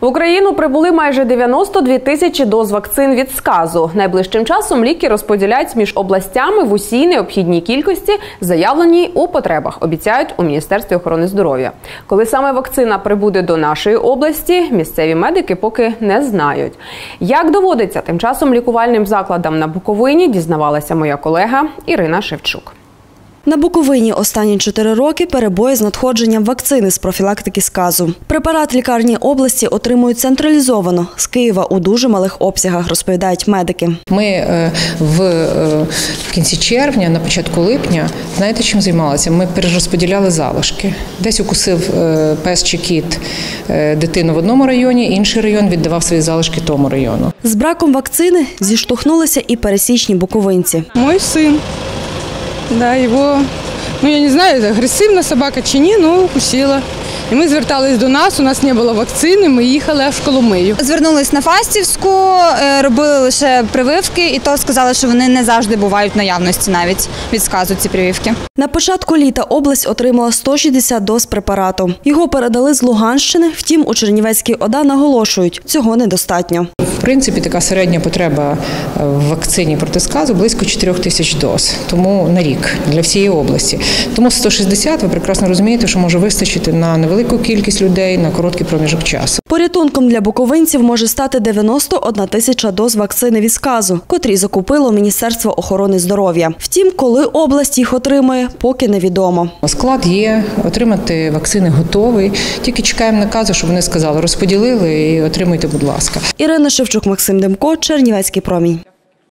В Україну прибули майже 92 тисячі доз вакцин від сказу. Найближчим часом ліки розподіляють між областями в усій необхідній кількості, заявленій у потребах. Обіцяють у міністерстві охорони здоров'я. Коли саме вакцина прибуде до нашої області, місцеві медики поки не знають. Як доводиться тим часом лікувальним закладам на Буковині, дізнавалася моя колега Ірина Шевчук. На Буковині останні чотири роки перебої з надходженням вакцини з профілактики сказу. Препарат лікарні області отримують централізовано з Києва у дуже малих обсягах, розповідають медики. Ми е, в, е, кінці червня, на початку липня, знаєте, чим займалися? Ми перерозподіляли залишки. Десь укусив е, пес чи кіт дитину в одному районі, інший район віддавав свої залишки тому району. З браком вакцини зіштовхнулися і пересічні буковинці. Мой сын. Да, его, ну я не знаю, агрессивна собака чи ні, ну укусила. І ми звертались до нас, у нас не було вакцини, ми їхали аж в Коломию. Звернулись на Фастівську, е, робили лише прививки, і то сказали, що вони не завжди бувають в наявності навіть від сказу ці прививки. На початку літа область отримала 160 доз препарату. Його передали з Луганщини, втім у Чернівецькій ОДА наголошують, цього недостатньо. В принципі, така середня потреба е, в вакцині проти сказу близько 4 тисяч доз, тому на рік для всієї області. Тому 160, ви прекрасно розумієте, що може вистачити на невелику кількість людей на короткий проміжок часу. Порятунком для буковинців може стати 91 тисяча доз вакцини від сказу, котрі закупило Міністерство охорони здоров'я. Втім, коли область їх отримає, поки невідомо. Склад є, отримати вакцини готовий. Тільки чекаємо наказу, щоб вони сказали, розподілили і отримуйте, будь ласка. Ірина Шевчук, Максим Демко, Чернівецький промінь.